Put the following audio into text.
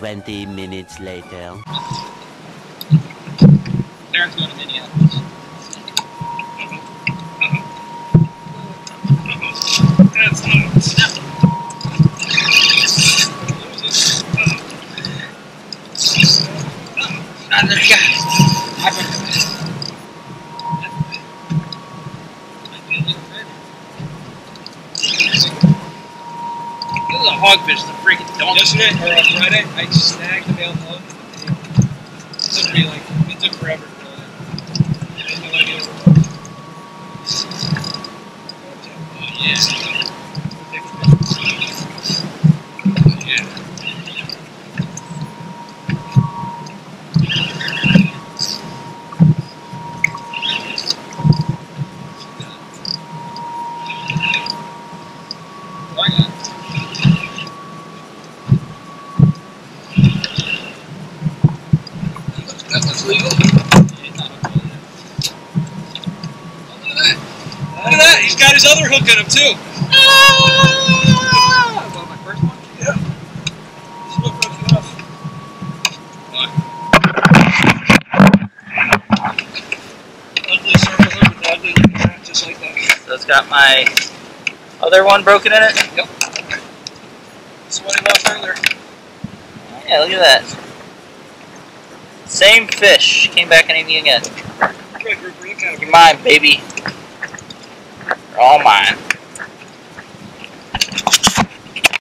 20 minutes later. Darren's going to Minneapolis. Guy. This is a hogfish, the freaking donkey. Yesterday or on Friday, I snagged the male hog. It took me like it took forever. I had no idea what it was. Oh, That looks legal. Yeah, not a problem. Oh, look at that. Look at that! He's got his other hook on him too. Ah! What, my first one? Yeah. His hook broke off. Ugly circle hook with ugly looking just like that. So it's got my other one broken in it? Yep. That's what he lost earlier. Yeah, look at that. Same fish. Came back and ate me again. You're mine, baby. You're all mine.